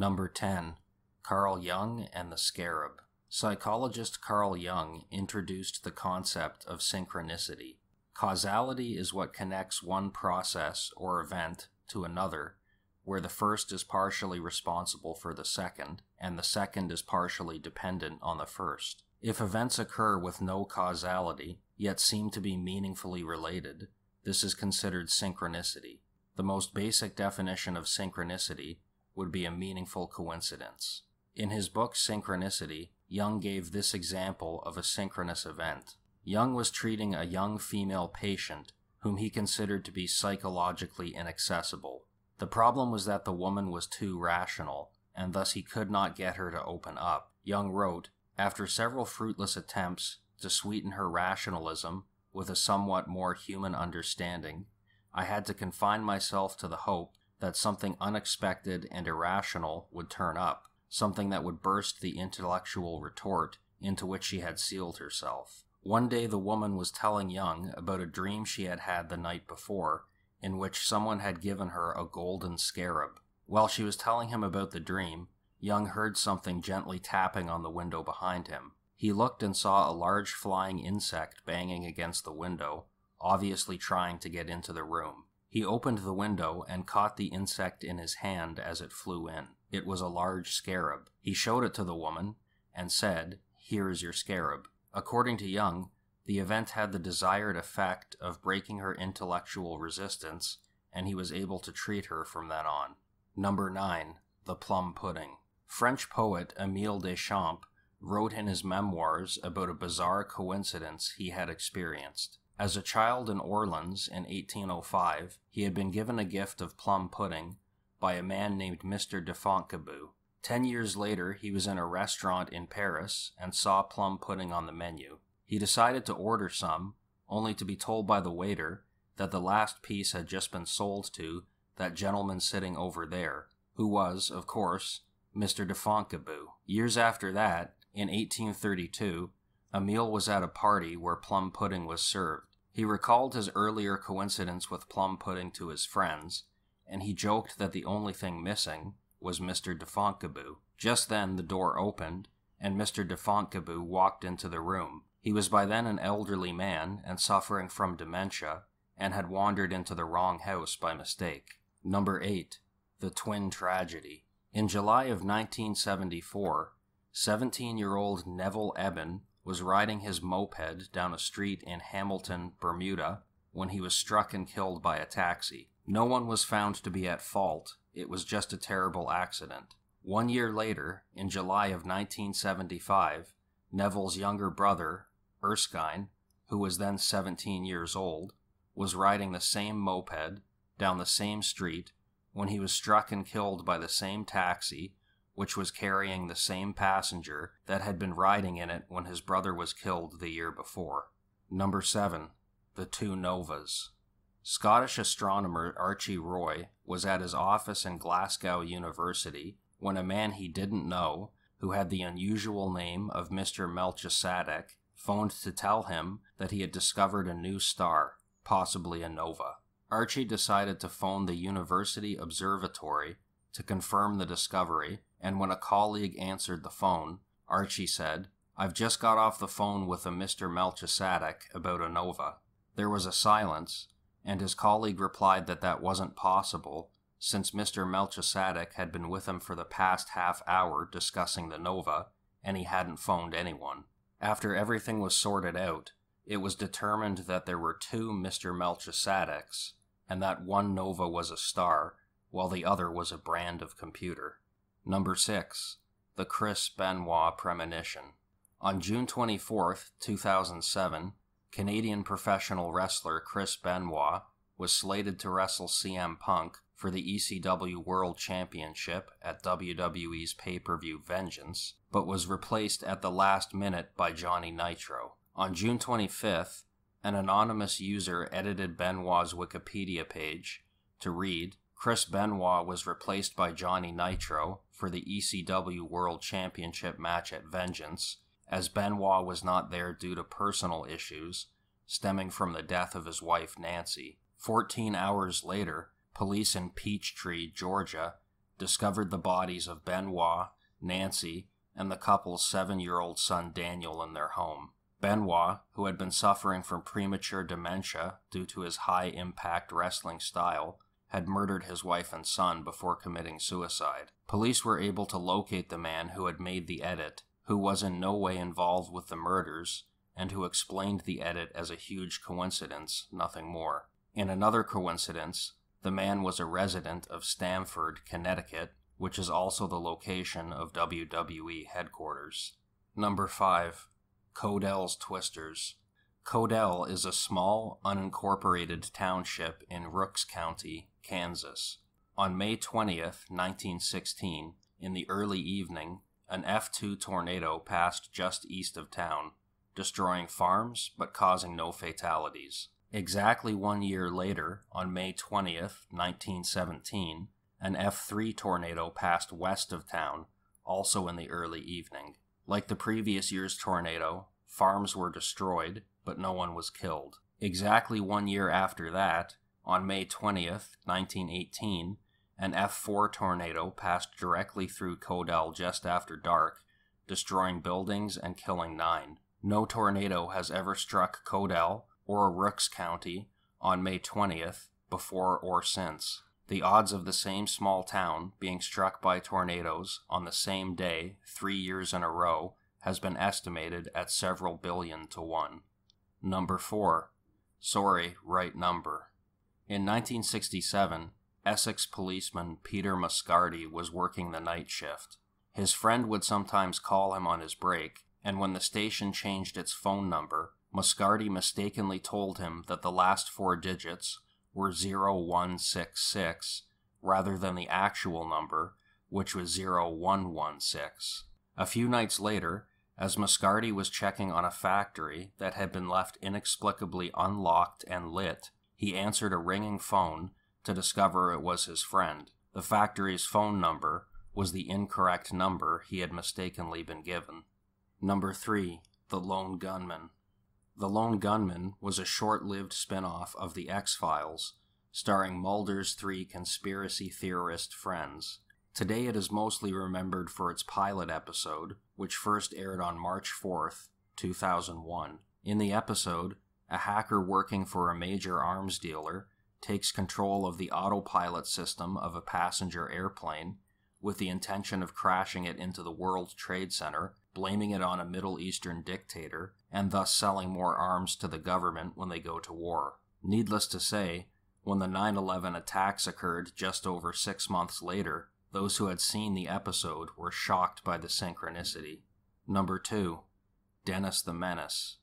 Number 10. Carl Jung and the Scarab. Psychologist Carl Jung introduced the concept of synchronicity. Causality is what connects one process or event to another, where the first is partially responsible for the second, and the second is partially dependent on the first. If events occur with no causality, yet seem to be meaningfully related, this is considered synchronicity. The most basic definition of synchronicity would be a meaningful coincidence. In his book Synchronicity, Jung gave this example of a synchronous event. Jung was treating a young female patient whom he considered to be psychologically inaccessible. The problem was that the woman was too rational, and thus he could not get her to open up. Jung wrote, after several fruitless attempts to sweeten her rationalism with a somewhat more human understanding, I had to confine myself to the hope that something unexpected and irrational would turn up, something that would burst the intellectual retort into which she had sealed herself. One day the woman was telling Jung about a dream she had had the night before, in which someone had given her a golden scarab. While she was telling him about the dream, Jung heard something gently tapping on the window behind him. He looked and saw a large flying insect banging against the window, obviously trying to get into the room. He opened the window and caught the insect in his hand as it flew in. It was a large scarab. He showed it to the woman and said, Here is your scarab. According to Jung, the event had the desired effect of breaking her intellectual resistance, and he was able to treat her from then on. Number 9. The Plum Pudding. French poet Émile Deschamps wrote in his memoirs about a bizarre coincidence he had experienced. As a child in Orleans in 1805, he had been given a gift of plum pudding by a man named Mr. de Fontgibaud. Ten years later, he was in a restaurant in Paris and saw plum pudding on the menu. He decided to order some, only to be told by the waiter that the last piece had just been sold to that gentleman sitting over there, who was, of course, Mr. de Fontgibaud. Years after that, in 1832, Emile was at a party where plum pudding was served. He recalled his earlier coincidence with plum pudding to his friends, and he joked that the only thing missing was Mr. de Fontgibaud. Just then the door opened, and Mr. de Fontgibaud walked into the room. He was by then an elderly man and suffering from dementia, and had wandered into the wrong house by mistake. Number 8. The Twin Tragedy. In July of 1974, 17 year old Neville Ebbin was riding his moped down a street in Hamilton, Bermuda, when he was struck and killed by a taxi. No one was found to be at fault, it was just a terrible accident. One year later, in July of 1975, Neville's younger brother, Erskine, who was then 17 years old, was riding the same moped down the same street when he was struck and killed by the same taxi, which was carrying the same passenger that had been riding in it when his brother was killed the year before. Number 7. The Two Novas. Scottish astronomer Archie Roy was at his office in Glasgow University when a man he didn't know, who had the unusual name of Mr. Melchizedek, phoned to tell him that he had discovered a new star, possibly a nova. Archie decided to phone the University Observatory to confirm the discovery, and when a colleague answered the phone, Archie said, I've just got off the phone with a Mr. Melchizedek about a nova. There was a silence, and his colleague replied that that wasn't possible, since Mr. Melchizedek had been with him for the past half hour discussing the nova, and he hadn't phoned anyone. After everything was sorted out, it was determined that there were two Mr. Melchizedeks, and that one nova was a star, while the other was a brand of computer. Number 6. The Chris Benoit Premonition. On June 24, 2007, Canadian professional wrestler Chris Benoit was slated to wrestle CM Punk for the ECW World Championship at WWE's pay per view Vengeance, but was replaced at the last minute by Johnny Nitro. On June 25th, an anonymous user edited Benoit's Wikipedia page to read Chris Benoit was replaced by Johnny Nitro for the ECW World Championship match at Vengeance, as Benoit was not there due to personal issues stemming from the death of his wife Nancy. Fourteen hours later, police in Peachtree, Georgia, discovered the bodies of Benoit, Nancy, and the couple's seven year old son Daniel in their home. Benoit, who had been suffering from premature dementia due to his high impact wrestling style, had murdered his wife and son before committing suicide. Police were able to locate the man who had made the edit, who was in no way involved with the murders, and who explained the edit as a huge coincidence, nothing more. In another coincidence, the man was a resident of Stamford, Connecticut, which is also the location of WWE headquarters. Number 5. Codell's Twisters. Codell is a small, unincorporated township in Rooks County, Kansas. On May 20th, 1916, in the early evening, an F2 tornado passed just east of town, destroying farms but causing no fatalities. Exactly one year later, on May 20th, 1917, an F3 tornado passed west of town, also in the early evening. Like the previous year's tornado, farms were destroyed, but no one was killed. Exactly one year after that, on May 20th, 1918, an F4 tornado passed directly through Codell just after dark, destroying buildings and killing nine. No tornado has ever struck Codell or Rooks County on May 20th, before or since. The odds of the same small town being struck by tornadoes on the same day three years in a row has been estimated at several billion to one. Number 4. Sorry, right number. In 1967, Essex policeman Peter Moscardi was working the night shift. His friend would sometimes call him on his break, and when the station changed its phone number, Moscardi mistakenly told him that the last four digits were 0166 rather than the actual number, which was 0116. A few nights later, as Moscardi was checking on a factory that had been left inexplicably unlocked and lit, he answered a ringing phone to discover it was his friend. The factory's phone number was the incorrect number he had mistakenly been given. Number 3. The Lone Gunmen. The Lone Gunmen was a short lived spin off of The X Files, starring Mulder's three conspiracy theorist friends. Today it is mostly remembered for its pilot episode, which first aired on March 4th, 2001. In the episode, a hacker working for a major arms dealer takes control of the autopilot system of a passenger airplane with the intention of crashing it into the World Trade Center blaming it on a Middle Eastern dictator, and thus selling more arms to the government when they go to war. Needless to say, when the 9 11 attacks occurred just over six months later, those who had seen the episode were shocked by the synchronicity. Number 2. Dennis the Menace.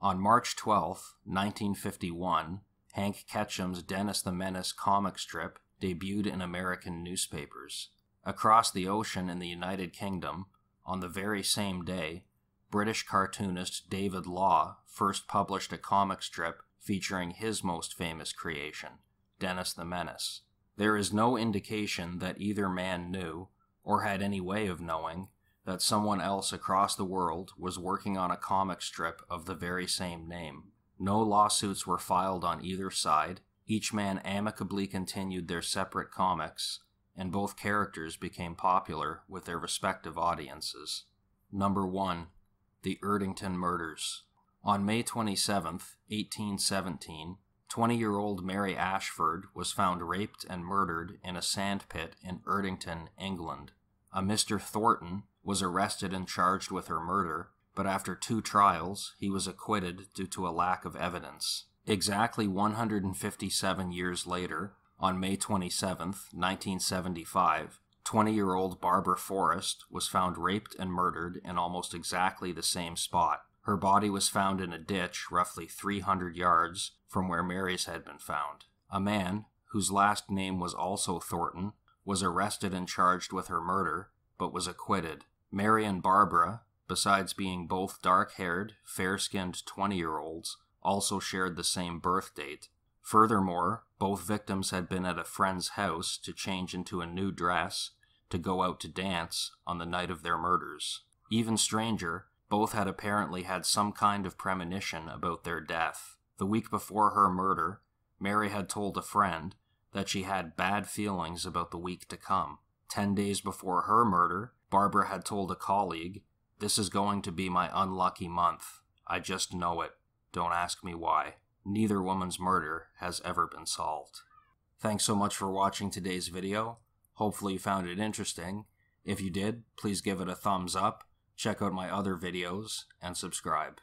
On March 12, 1951, Hank Ketcham's Dennis the Menace comic strip debuted in American newspapers. Across the ocean in the United Kingdom, on the very same day, British cartoonist David Law first published a comic strip featuring his most famous creation, Dennis the Menace. There is no indication that either man knew, or had any way of knowing, that someone else across the world was working on a comic strip of the very same name. No lawsuits were filed on either side, each man amicably continued their separate comics, and both characters became popular with their respective audiences. Number 1. The Erdington Murders. On May 27, 1817, 20 year old Mary Ashford was found raped and murdered in a sand pit in Erdington, England. A Mr. Thornton was arrested and charged with her murder, but after two trials, he was acquitted due to a lack of evidence. Exactly 157 years later, on May 27, 1975, 20 year old Barbara Forrest was found raped and murdered in almost exactly the same spot. Her body was found in a ditch roughly 300 yards from where Mary's had been found. A man, whose last name was also Thornton, was arrested and charged with her murder, but was acquitted. Mary and Barbara, besides being both dark haired, fair skinned 20 year olds, also shared the same birth date, Furthermore, both victims had been at a friend's house to change into a new dress to go out to dance on the night of their murders. Even stranger, both had apparently had some kind of premonition about their death. The week before her murder, Mary had told a friend that she had bad feelings about the week to come. Ten days before her murder, Barbara had told a colleague, This is going to be my unlucky month. I just know it. Don't ask me why. Neither woman's murder has ever been solved. Thanks so much for watching today's video. Hopefully, you found it interesting. If you did, please give it a thumbs up, check out my other videos, and subscribe.